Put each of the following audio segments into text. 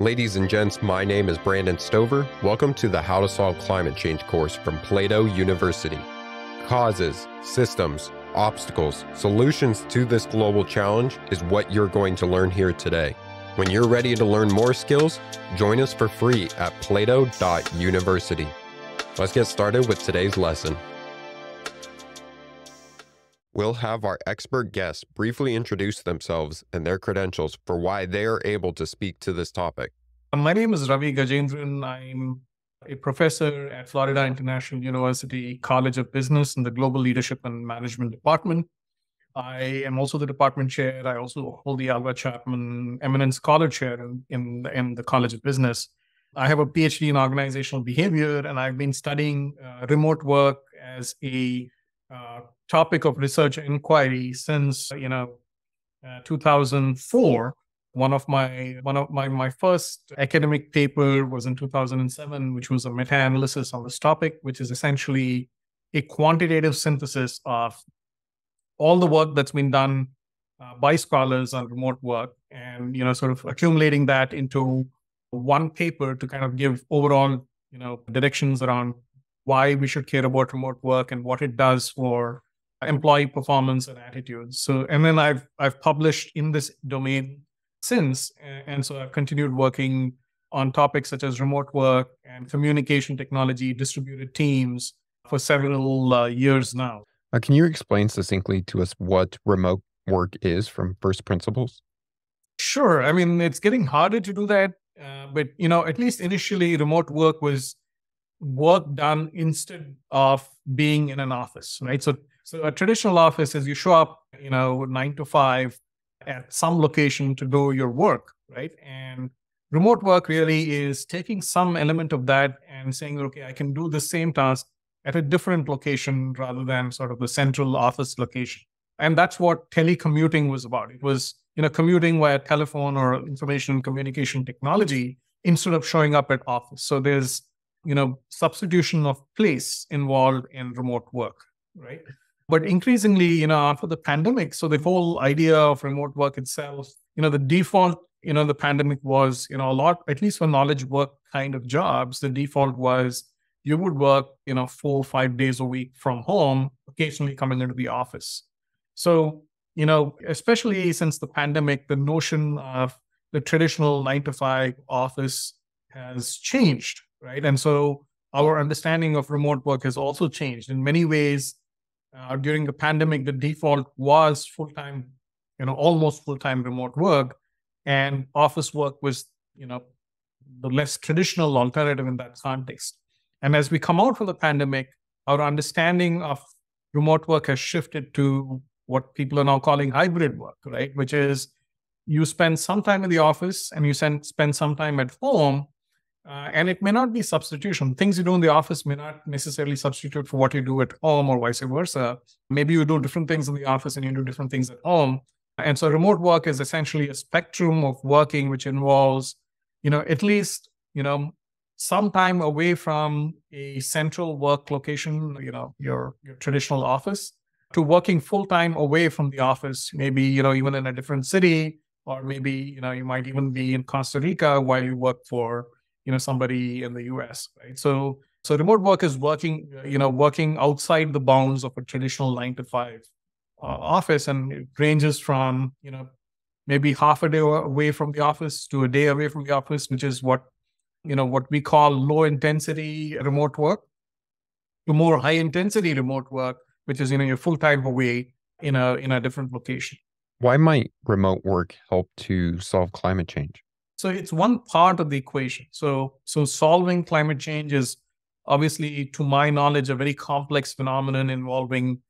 Ladies and gents, my name is Brandon Stover. Welcome to the How to Solve Climate Change course from Plato University. Causes, systems, obstacles, solutions to this global challenge is what you're going to learn here today. When you're ready to learn more skills, join us for free at plato.university. Let's get started with today's lesson. We'll have our expert guests briefly introduce themselves and their credentials for why they are able to speak to this topic. My name is Ravi Gajendran. I'm a professor at Florida International University College of Business in the Global Leadership and Management Department. I am also the department chair. I also hold the Alvah Chapman Eminent Scholar Chair in, in, in the College of Business. I have a PhD in organizational behavior, and I've been studying uh, remote work as a uh, topic of research inquiry since you know uh, 2004 one of my one of my my first academic paper was in 2007 which was a meta-analysis on this topic which is essentially a quantitative synthesis of all the work that's been done uh, by scholars on remote work and you know sort of accumulating that into one paper to kind of give overall you know directions around why we should care about remote work and what it does for employee performance and attitudes. So, and then I've I've published in this domain since, and so I've continued working on topics such as remote work and communication technology, distributed teams for several uh, years now. Uh, can you explain succinctly to us what remote work is from first principles? Sure. I mean, it's getting harder to do that, uh, but you know, at least initially, remote work was work done instead of being in an office, right? So, so a traditional office is you show up, you know, nine to five at some location to do your work, right? And remote work really is taking some element of that and saying, okay, I can do the same task at a different location rather than sort of the central office location. And that's what telecommuting was about. It was, you know, commuting via telephone or information communication technology instead of showing up at office. So there's you know substitution of place involved in remote work right? But increasingly you know after the pandemic so the whole idea of remote work itself you know the default you know the pandemic was you know a lot at least for knowledge work kind of jobs the default was you would work you know four or five days a week from home occasionally coming into the office. So you know especially since the pandemic the notion of the traditional nine to five office has changed right? And so our understanding of remote work has also changed in many ways. Uh, during the pandemic, the default was full time, you know, almost full time remote work, and office work was, you know, the less traditional alternative in that context. And as we come out from the pandemic, our understanding of remote work has shifted to what people are now calling hybrid work, right? Which is you spend some time in the office and you spend some time at home, uh, and it may not be substitution. Things you do in the office may not necessarily substitute for what you do at home or vice versa. Maybe you do different things in the office and you do different things at home. And so remote work is essentially a spectrum of working which involves, you know, at least, you know, some time away from a central work location, you know, your, your traditional office, to working full time away from the office, maybe, you know, even in a different city, or maybe, you know, you might even be in Costa Rica while you work for you know somebody in the US, right? So so remote work is working, you know, working outside the bounds of a traditional nine to five uh, office, and it ranges from you know maybe half a day away from the office to a day away from the office, which is what you know what we call low intensity remote work, to more high intensity remote work, which is you know you're full time away in a in a different location. Why might remote work help to solve climate change? So it's one part of the equation. So so solving climate change is obviously, to my knowledge, a very complex phenomenon involving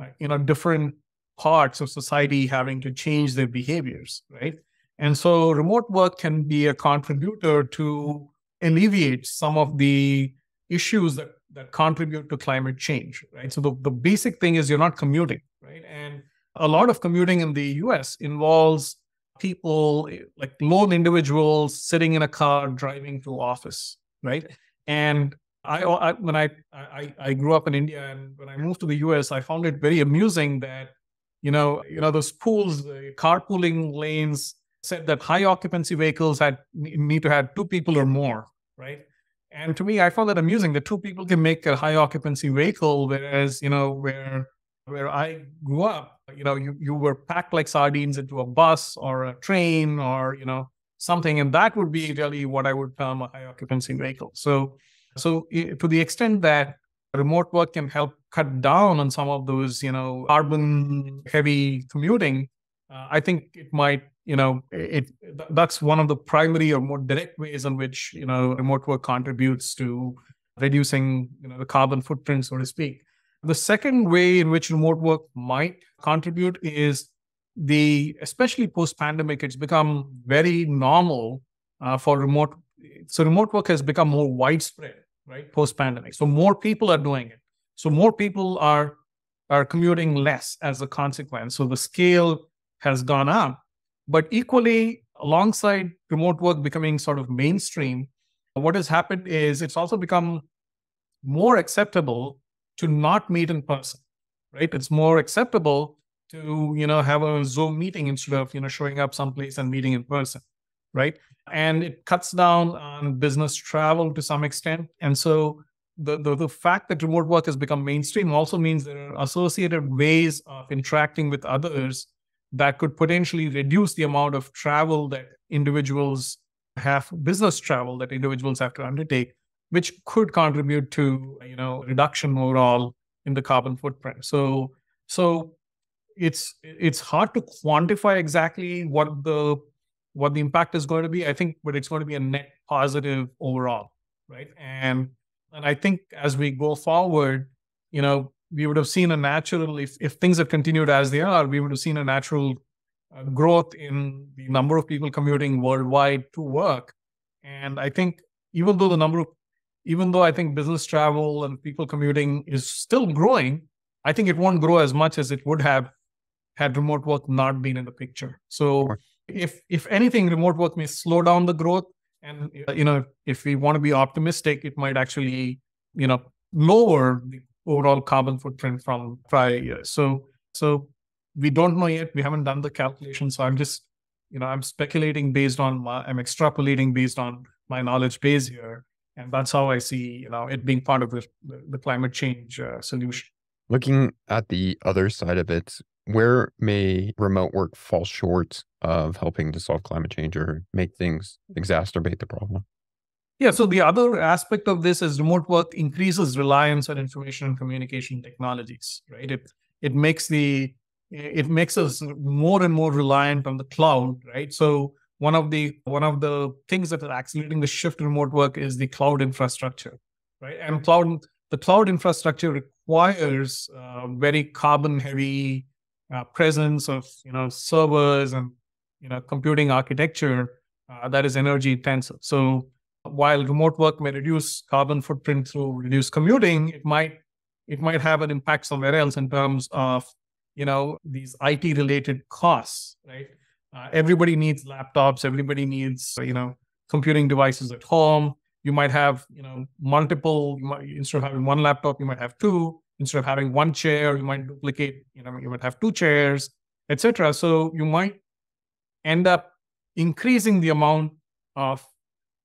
uh, you know different parts of society having to change their behaviors, right? And so remote work can be a contributor to alleviate some of the issues that that contribute to climate change, right? So the, the basic thing is you're not commuting, right? And a lot of commuting in the US involves people like lone individuals sitting in a car driving to office right and I, I when I, I i grew up in india and when i moved to the us i found it very amusing that you know you know those pools carpooling lanes said that high occupancy vehicles had need to have two people or more, right? And to me, I found that amusing that two people can make a high occupancy vehicle, whereas you know where where I grew up, you know, you, you were packed like sardines into a bus or a train or you know something, and that would be really what I would term a high occupancy vehicle. So, so to the extent that remote work can help cut down on some of those, you know, carbon heavy commuting, uh, I think it might, you know, it that's one of the primary or more direct ways in which you know remote work contributes to reducing, you know, the carbon footprint, so to speak. The second way in which remote work might contribute is the, especially post pandemic, it's become very normal uh, for remote. So remote work has become more widespread, right? Post pandemic. So more people are doing it. So more people are are commuting less as a consequence. So the scale has gone up. But equally, alongside remote work becoming sort of mainstream, what has happened is it's also become more acceptable to not meet in person, right? It's more acceptable to, you know, have a Zoom meeting instead of, you know, showing up someplace and meeting in person, right? And it cuts down on business travel to some extent. And so the, the, the fact that remote work has become mainstream also means there are associated ways of interacting with others that could potentially reduce the amount of travel that individuals have business travel that individuals have to undertake which could contribute to you know reduction overall in the carbon footprint. So so it's it's hard to quantify exactly what the what the impact is going to be i think but it's going to be a net positive overall right? And and i think as we go forward you know we would have seen a natural if, if things had continued as they are we would have seen a natural uh, growth in the number of people commuting worldwide to work. And i think even though the number of even though I think business travel and people commuting is still growing, I think it won't grow as much as it would have had remote work not been in the picture. So if if anything, remote work may slow down the growth. And you know, if we want to be optimistic, it might actually, you know, lower the overall carbon footprint from prior years. So so we don't know yet. We haven't done the calculation. So I'm just, you know, I'm speculating based on my, I'm extrapolating based on my knowledge base here and that's how I see you know it being part of the the climate change uh, solution. Looking at the other side of it, where may remote work fall short of helping to solve climate change or make things exacerbate the problem? Yeah, so the other aspect of this is remote work increases reliance on information and communication technologies, right? It it makes the it makes us more and more reliant on the cloud, right? So one of the one of the things that are accelerating the shift to remote work is the cloud infrastructure right? And cloud the cloud infrastructure requires uh, very carbon heavy uh, presence of you know servers and you know computing architecture uh, that is energy intensive. So while remote work may reduce carbon footprint through reduced commuting it might it might have an impact somewhere else in terms of you know these it related costs right uh, everybody needs laptops. Everybody needs, you know, computing devices at home. You might have, you know, multiple. You might, instead of having one laptop, you might have two. Instead of having one chair, you might duplicate. You know, you might have two chairs, etc. So you might end up increasing the amount of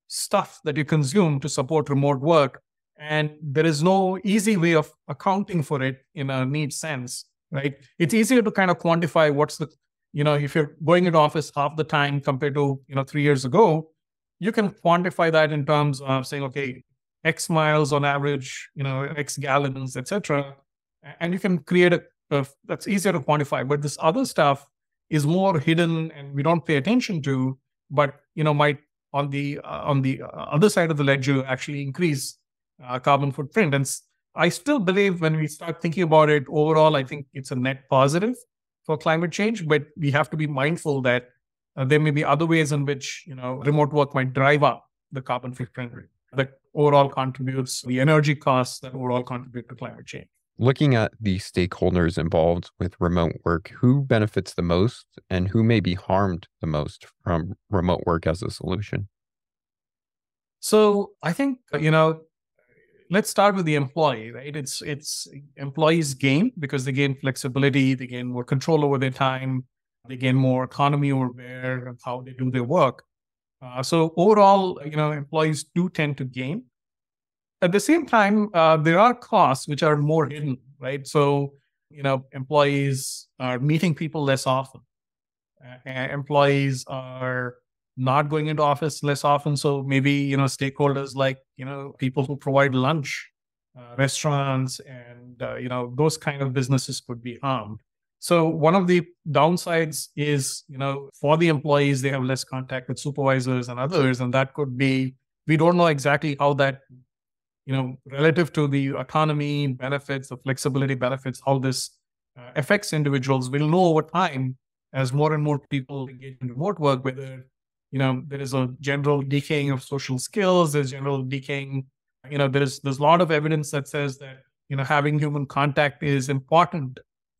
stuff that you consume to support remote work. And there is no easy way of accounting for it in a neat sense, right? It's easier to kind of quantify what's the you know, if you're going into office half the time compared to, you know, three years ago, you can quantify that in terms of saying, okay, X miles on average, you know, X gallons, etc. And you can create a, a, that's easier to quantify. But this other stuff is more hidden and we don't pay attention to, but you know, might on the uh, on the uh, other side of the ledger actually increase uh, carbon footprint. And I still believe when we start thinking about it overall, I think it's a net positive for climate change, but we have to be mindful that uh, there may be other ways in which you know remote work might drive up the carbon footprint that overall contributes the energy costs that overall contribute to climate change. Looking at the stakeholders involved with remote work, who benefits the most and who may be harmed the most from remote work as a solution? So I think you know let's start with the employee, right? It's it's employees gain because they gain flexibility, they gain more control over their time, They gain more autonomy over where and how they do their work. Uh, so overall, you know, employees do tend to gain. At the same time, uh, there are costs which are more hidden, right? So, you know, employees are meeting people less often. Uh, employees are not going into office less often. So maybe, you know, stakeholders like, you know, people who provide lunch, uh, restaurants, and, uh, you know, those kind of businesses could be harmed. So one of the downsides is, you know, for the employees, they have less contact with supervisors and others. And that could be, we don't know exactly how that, you know, relative to the autonomy benefits, the flexibility benefits, how this uh, affects individuals. We'll know over time as more and more people engage in remote work, whether you know there is a general decaying of social skills there's general decaying you know there's there's a lot of evidence that says that you know having human contact is important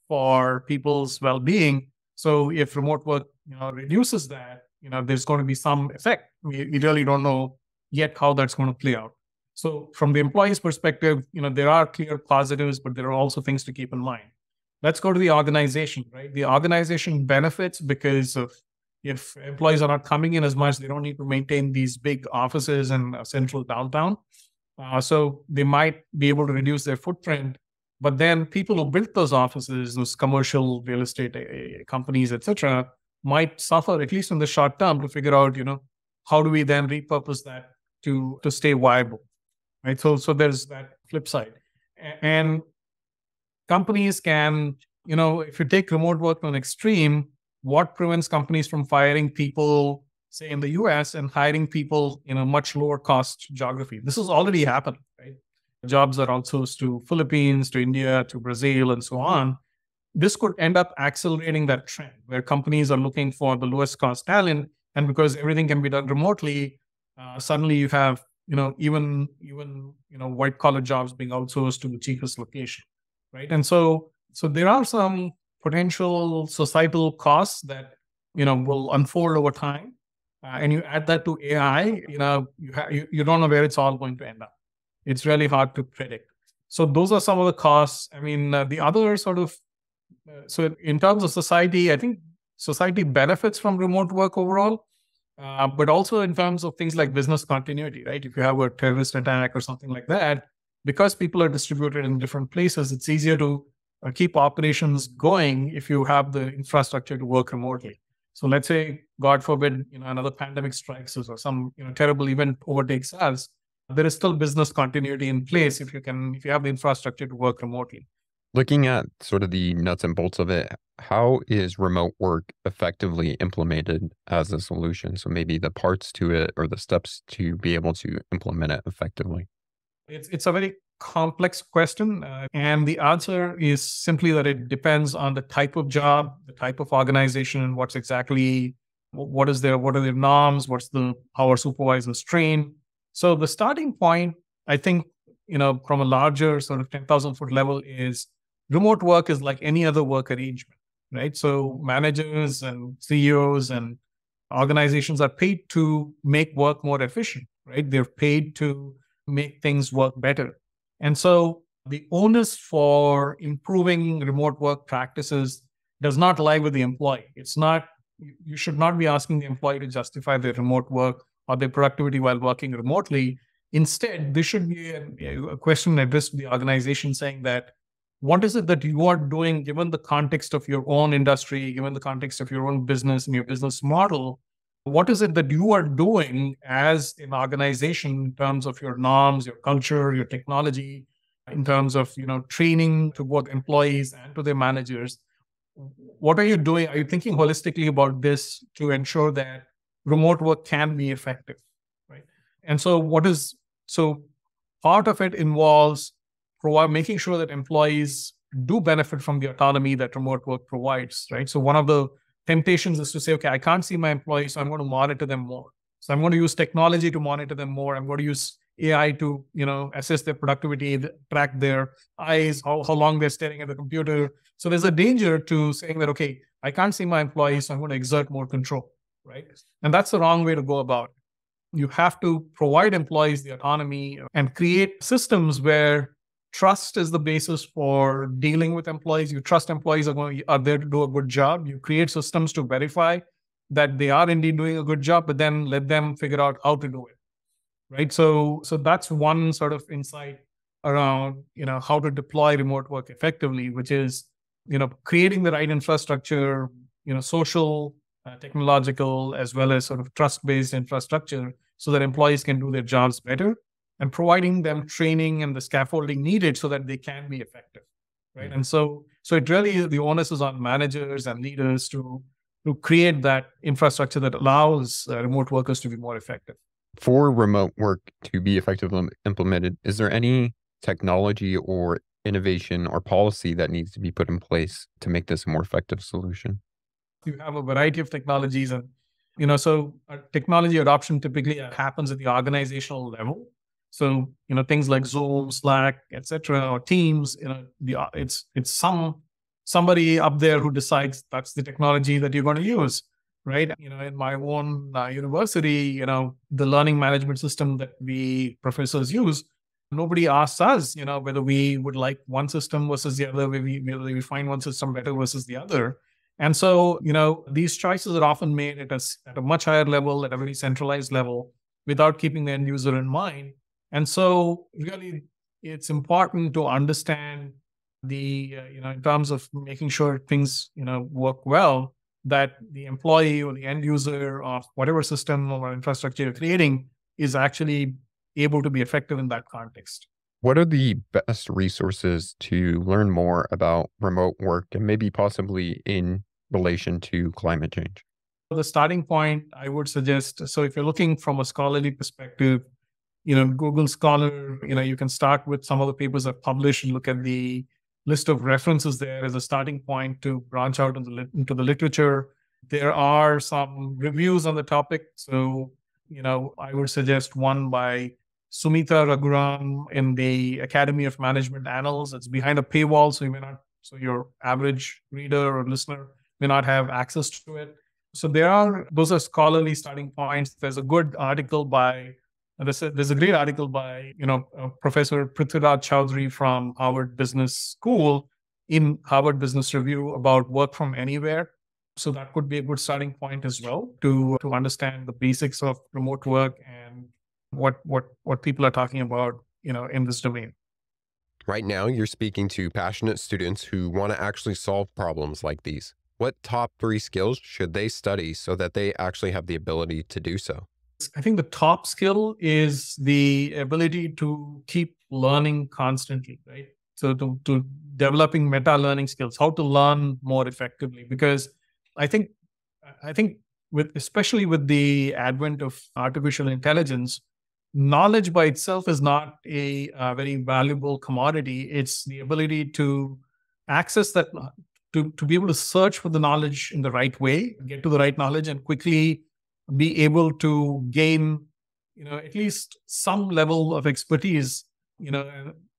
for people's well-being. So if remote work you know reduces that you know there's going to be some effect. We, we really don't know yet how that's going to play out. So from the employee's perspective you know there are clear positives but there are also things to keep in mind. Let's go to the organization right? The organization benefits because of if employees are not coming in as much, they don't need to maintain these big offices in central downtown. Uh, so they might be able to reduce their footprint. But then people who built those offices, those commercial real estate uh, companies, etc., might suffer at least in the short term to figure out, you know, how do we then repurpose that to to stay viable, right? So so there's that flip side, and companies can, you know, if you take remote work to an extreme, what prevents companies from firing people, say in the US, and hiring people in a much lower cost geography? This has already happened, right? Jobs are outsourced to Philippines, to India, to Brazil, and so on. This could end up accelerating that trend where companies are looking for the lowest cost talent. And because everything can be done remotely, uh, suddenly you have you know even even you know white collar jobs being outsourced to the cheapest location right and so so there are some potential societal costs that you know will unfold over time. Uh, and you add that to ai you know you, ha- you, you don't know where it's all going to end up. It's really hard to predict. So those are some of the costs. I mean uh, the other sort of uh, so in terms of society i think society benefits from remote work overall uh, but also in terms of things like business continuity right? If you have a terrorist attack or something like that because people are distributed in different places it's easier to Uh, keep operations going if you have the infrastructure to work remotely. So let's say, God forbid, you know, another pandemic strikes us or some you know terrible event overtakes us. There is still business continuity in place if you can if you have the infrastructure to work remotely. Looking at sort of the nuts and bolts of it, how is remote work effectively implemented as a solution? So maybe the parts to it or the steps to be able to implement it effectively. It's it's a very complex question. Uh, and the answer is simply that it depends on the type of job, the type of organization, and what's exactly what is their what are their norms, what's the how are supervisors trained. So the starting point, I think, you know, from a larger sort of 10,000 foot level is remote work is like any other work arrangement, right? So managers and CEOs and organizations are paid to make work more efficient, right? They're paid to make things work better. And so the onus for improving remote work practices does not lie with the employee. It's not, you should not be asking the employee to justify their remote work or their productivity while working remotely. Instead, this should be a, a question addressed to the organization saying that what is it that you are doing given the context of your own industry, given the context of your own business and your business model? What is it that you are doing as an organization in terms of your norms, your culture, your technology, in terms of you know training to both employees and to their managers? What are you doing? Are you thinking holistically about this to ensure that remote work can be effective? Right. And so what is so part of it involves making sure that employees do benefit from the autonomy that remote work provides, right? So one of the temptations is to say, okay, I can't see my employees, so I'm going to monitor them more. So I'm going to use technology to monitor them more. I'm going to use AI to, you know, assess their productivity, track their eyes, how, how long they're staring at the computer. So there's a danger to saying that, okay, I can't see my employees, so I'm going to exert more control, right? And that's the wrong way to go about it. You have to provide employees the autonomy and create systems where trust is the basis for dealing with employees. You trust employees are going are there to do a good job. You create systems to verify that they are indeed doing a good job, but then let them figure out how to do it. Right. So so that's one sort of insight around you know how to deploy remote work effectively, which is you know creating the right infrastructure, you know, social, uh, technological, as well as sort of trust based infrastructure, so that employees can do their jobs better and providing them training and the scaffolding needed so that they can be effective right? Mm-hmm. and so so it really the onus is on managers and leaders to to create that infrastructure that allows uh, remote workers to be more effective. For remote work to be effectively implemented is there any technology or innovation or policy that needs to be put in place to make this a more effective solution? You have a variety of technologies and you know so uh, technology adoption typically happens at the organizational level so you know things like Zoom, Slack, etc., or Teams. You know, uh, it's it's some somebody up there who decides that's the technology that you're going to use, right? You know, in my own uh, university, you know, the learning management system that we professors use, nobody asks us, you know, whether we would like one system versus the other, whether we, whether we find one system better versus the other. And so, you know, these choices are often made at a, at a much higher level, at a very centralized level, without keeping the end user in mind. And so, really, it's important to understand the, uh, you know, in terms of making sure things, you know, work well, that the employee or the end user of whatever system or infrastructure you're creating is actually able to be effective in that context. What are the best resources to learn more about remote work and maybe possibly in relation to climate change? The starting point, I would suggest so if you're looking from a scholarly perspective, you know, Google Scholar, you know, you can start with some of the papers I've published and look at the list of references there as a starting point to branch out into the, into the literature. There are some reviews on the topic. So, you know, I would suggest one by Sumita Raghuram in the Academy of Management Annals. It's behind a paywall, so you may not, so your average reader or listener may not have access to it. So there are those are scholarly starting points. There's a good article by there's a, there's a great article by you know uh, Professor Prithwiraj Choudhury from Harvard Business School in Harvard Business Review about work from anywhere. So that could be a good starting point as well to to understand the basics of remote work and what what what people are talking about you know in this domain. Right now, you're speaking to passionate students who want to actually solve problems like these. What top three skills should they study so that they actually have the ability to do so? I think the top skill is the ability to keep learning constantly, right? So to, to developing meta learning skills, how to learn more effectively. Because I think I think with especially with the advent of artificial intelligence, knowledge by itself is not a, a very valuable commodity. It's the ability to access that to, to be able to search for the knowledge in the right way, get to the right knowledge, and quickly be able to gain you know at least some level of expertise you know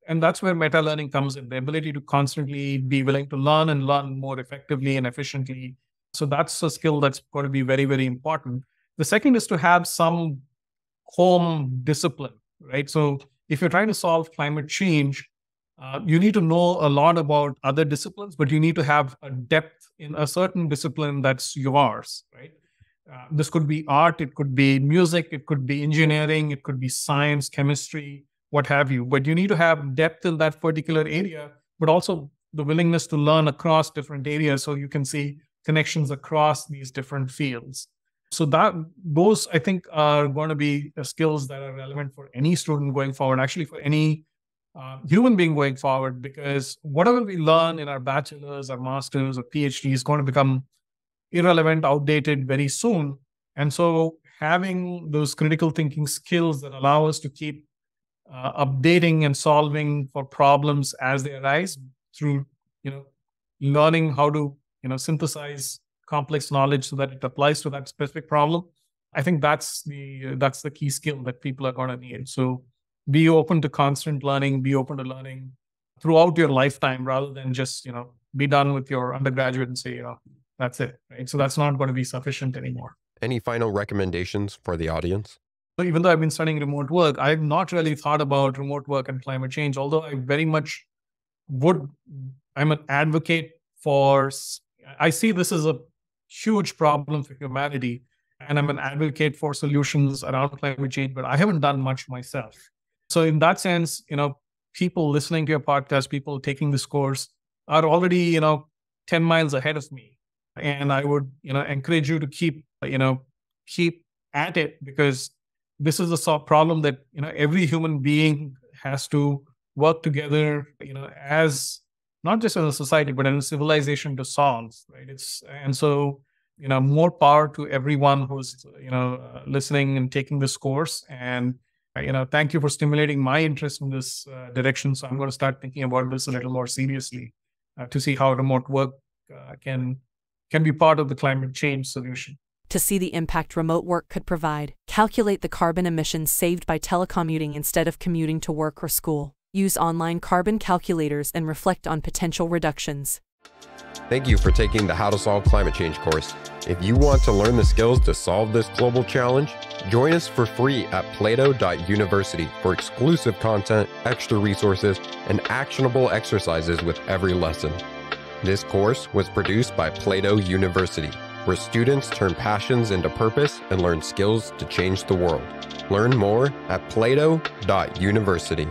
and, that's where meta learning comes in the ability to constantly be willing to learn and learn more effectively and efficiently. So that's a skill that's going to be very very important. The second is to have some home discipline right? So if you're trying to solve climate change uh, you need to know a lot about other disciplines but you need to have a depth in a certain discipline that's yours right uh, this could be art, it could be music, it could be engineering, it could be science, chemistry, what have you. But you need to have depth in that particular area, but also the willingness to learn across different areas so you can see connections across these different fields. So that those I think are going to be skills that are relevant for any student going forward, actually for any uh, human being going forward, because whatever we learn in our bachelor's, our master's, or PhD is going to become irrelevant, outdated very soon. And so having those critical thinking skills that allow us to keep uh, updating and solving for problems as they arise through, you know, learning how to, you know, synthesize complex knowledge so that it applies to that specific problem. I think that's the that's the key skill that people are going to need. So be open to constant learning, be open to learning throughout your lifetime rather than just, you know, be done with your undergraduate and say, you know, that's it. Right. So that's not going to be sufficient anymore. Any final recommendations for the audience? So even though I've been studying remote work, I've not really thought about remote work and climate change, although I very much would, I'm an advocate for, I see this as a huge problem for humanity. And I'm an advocate for solutions around climate change, but I haven't done much myself. So in that sense, you know, people listening to your podcast, people taking this course are already, you know, 10 miles ahead of me. And I would, you know, encourage you to keep, you know, keep at it because this is a problem that, you know, every human being has to work together, you know, as not just as a society, but in a civilization to solve, right? It's, and so, you know, more power to everyone who's, you know, uh, listening and taking this course. And, uh, you know, thank you for stimulating my interest in this uh, direction. So I'm going to start thinking about this a little more seriously uh, to see how remote work uh, can can be part of the climate change solution. To see the impact remote work could provide, calculate the carbon emissions saved by telecommuting instead of commuting to work or school. Use online carbon calculators and reflect on potential reductions. Thank you for taking the How to Solve Climate Change course. If you want to learn the skills to solve this global challenge, join us for free at plato.university for exclusive content, extra resources, and actionable exercises with every lesson. This course was produced by Plato University, where students turn passions into purpose and learn skills to change the world. Learn more at plato.university.